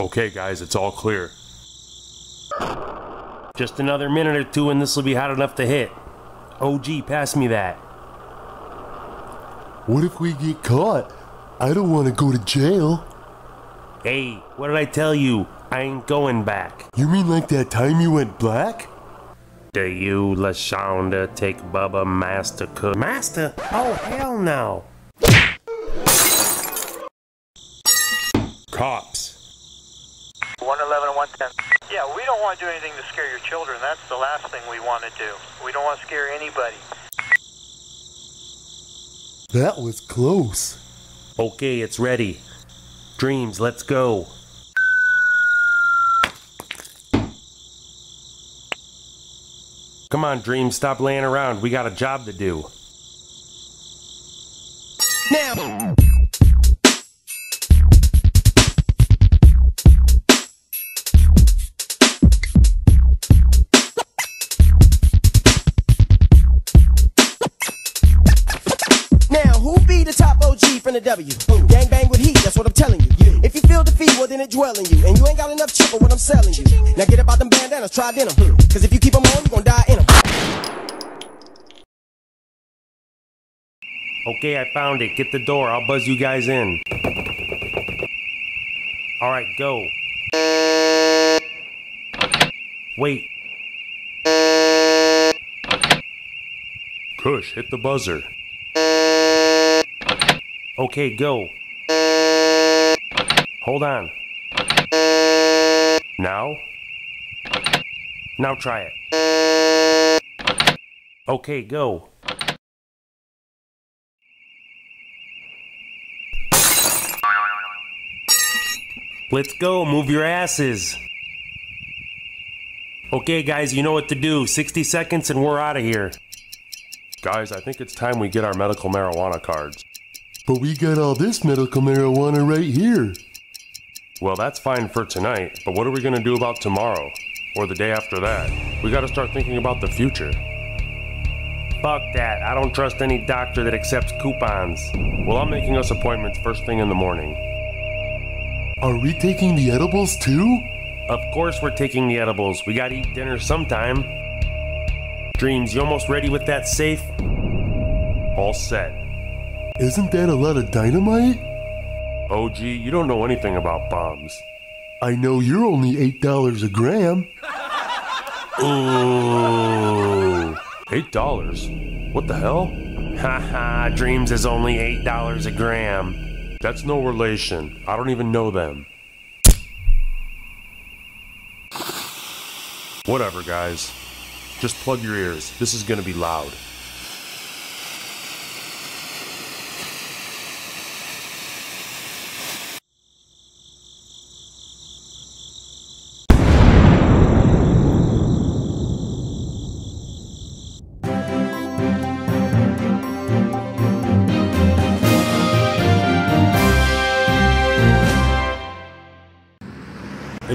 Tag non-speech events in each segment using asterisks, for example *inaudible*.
Okay, guys, it's all clear. Just another minute or two and this will be hot enough to hit. OG, pass me that. What if we get caught? I don't want to go to jail. Hey, what did I tell you? I ain't going back. You mean like that time you went black? Do you, LaShonda, take Bubba Master Cook? Master? Oh, hell no. Cops. 111 and 110. Yeah, we don't want to do anything to scare your children. That's the last thing we want to do. We don't want to scare anybody. That was close. Okay, it's ready. Dreams, let's go. Come on, Dreams, stop laying around. We got a job to do. Now, who be the top OG from the W? Gang bang with heat, that's what I'm telling you. If you feel defeat, well then it dwell in you. And you ain't got enough chip for what I'm selling you. Now get about them bandanas, try denim. Hmm. Cause if you keep them on, you gon' die in them. Okay, I found it. Get the door. I'll buzz you guys in. Alright, go. Wait. Kush, hit the buzzer. Okay, go. Hold on. Now? Now try it. Okay, go. Let's go, move your asses. Okay, guys, you know what to do. 60 seconds and we're out of here. Guys, I think it's time we get our medical marijuana cards. But we got all this medical marijuana right here. Well, that's fine for tonight, but what are we gonna do about tomorrow? Or the day after that? We gotta start thinking about the future. Fuck that. I don't trust any doctor that accepts coupons. Well, I'm making us appointments first thing in the morning. Are we taking the edibles too? Of course, we're taking the edibles. We gotta eat dinner sometime. Dreams, you almost ready with that safe? All set. Isn't that a lot of dynamite? OG, you don't know anything about bombs. I know you're only $8 a gram. Ooh. Eight dollars? What the hell? Haha, Dreams is only eight dollars a gram. That's no relation. I don't even know them. Whatever, guys. Just plug your ears. This is gonna be loud.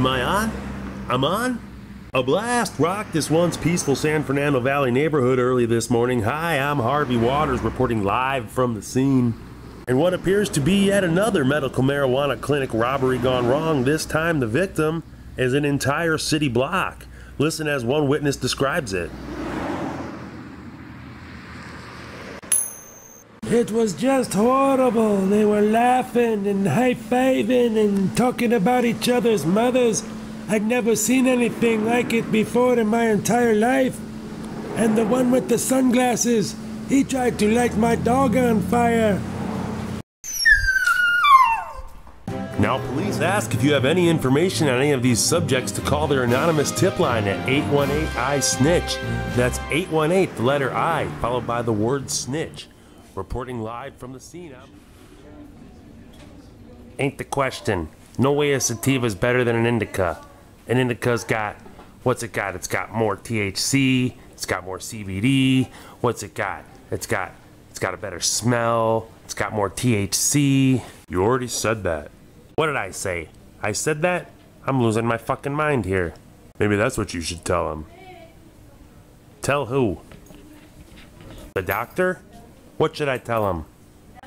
Am I on? I'm on? A blast rocked this once peaceful San Fernando Valley neighborhood early this morning. Hi, I'm Harvey Waters reporting live from the scene. And what appears to be yet another medical marijuana clinic robbery gone wrong. This time the victim is an entire city block. Listen as one witness describes it. It was just horrible. They were laughing and high fiving and talking about each other's mothers. I'd never seen anything like it before in my entire life. And the one with the sunglasses, he tried to light my dog on fire. Now, police ask if you have any information on any of these subjects to call their anonymous tip line at 818 I Snitch. That's 818, the letter I, followed by the word snitch. Reporting live from the scene. I'm- Ain't the question. No way a sativa is better than an indica. An indica's got, what's it got? It's got more THC, it's got more CBD. What's it got? It's got, it's got a better smell, it's got more THC. You already said that. What did I say? I said that? I'm losing my fucking mind here. Maybe that's what you should tell him. Tell who? The doctor? What should I tell him?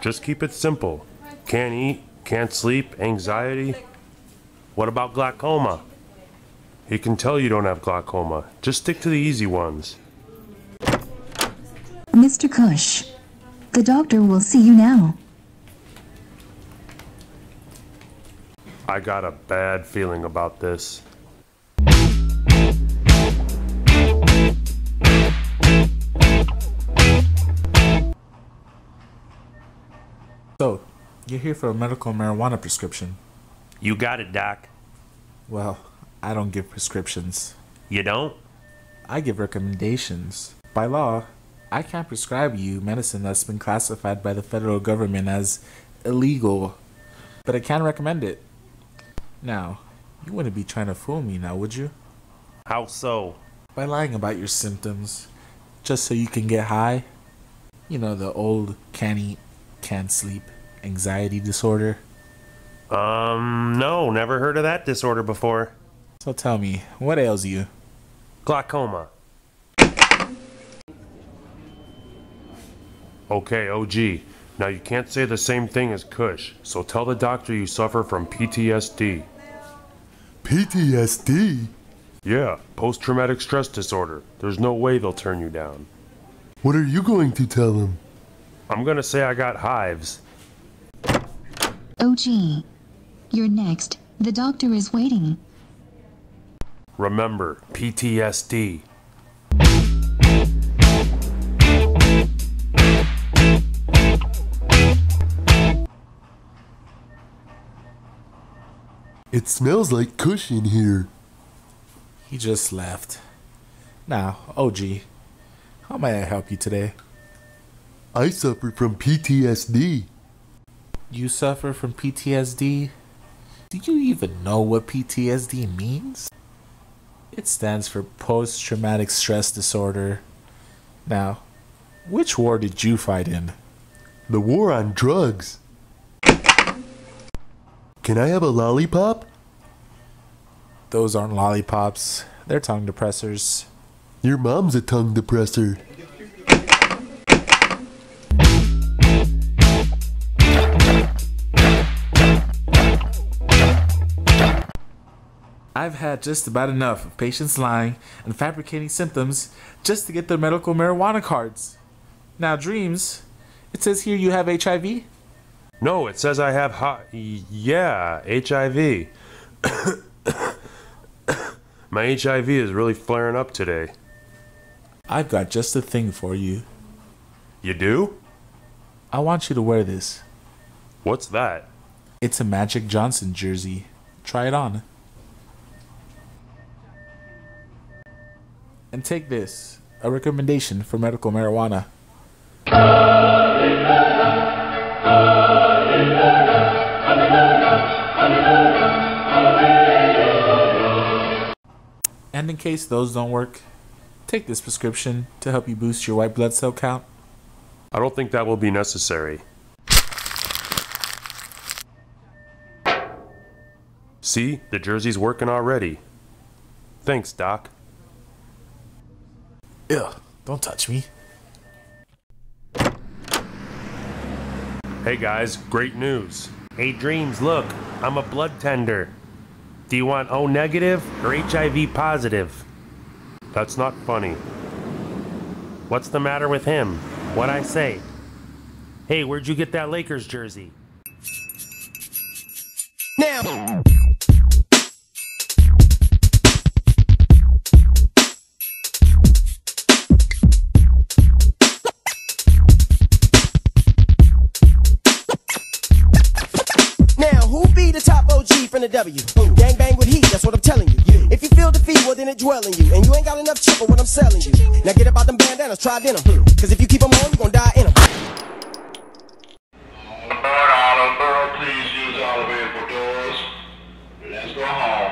Just keep it simple. Can't eat, can't sleep, anxiety. What about glaucoma? He can tell you don't have glaucoma. Just stick to the easy ones. Mr. Kush, the doctor will see you now. I got a bad feeling about this. So, you're here for a medical marijuana prescription. You got it, Doc. Well, I don't give prescriptions. You don't? I give recommendations. By law, I can't prescribe you medicine that's been classified by the federal government as illegal, but I can recommend it. Now, you wouldn't be trying to fool me now, would you? How so? By lying about your symptoms, just so you can get high. You know, the old eat, can't sleep, anxiety disorder. Um, no, never heard of that disorder before. So tell me, what ails you? Glaucoma. Okay, OG. Now you can't say the same thing as Kush, so tell the doctor you suffer from PTSD. PTSD? Yeah, post traumatic stress disorder. There's no way they'll turn you down. What are you going to tell him? I'm gonna say I got hives. OG, you're next. The doctor is waiting. Remember, PTSD. It smells like Kush in here. He just left. Now, OG, how may I help you today? I suffer from PTSD. You suffer from PTSD? Do you even know what PTSD means? It stands for post traumatic stress disorder. Now, which war did you fight in? The war on drugs. Can I have a lollipop? Those aren't lollipops, they're tongue depressors. Your mom's a tongue depressor. I've had just about enough of patients lying and fabricating symptoms just to get their medical marijuana cards. Now, Dreams, it says here you have HIV? No, it says I have hot. Yeah, HIV. *coughs* My HIV is really flaring up today. I've got just the thing for you. You do? I want you to wear this. What's that? It's a Magic Johnson jersey. Try it on. And take this a recommendation for medical marijuana. And in case those don't work, take this prescription to help you boost your white blood cell count. I don't think that will be necessary. See, the jersey's working already. Thanks, Doc. Ugh, don't touch me. Hey guys, great news. Hey Dreams, look, I'm a blood tender. Do you want O negative or HIV positive? That's not funny. What's the matter with him? What'd I say? Hey, where'd you get that Lakers jersey? Now, now, a W. Gang bang with heat, that's what I'm telling you. If you feel defeat, well then it dwell in you. And you ain't got enough chip for what I'm selling you. Now get about them bandanas, try denim. Cause if you keep them on, you gon' die in them. All please use doors. Let's go home.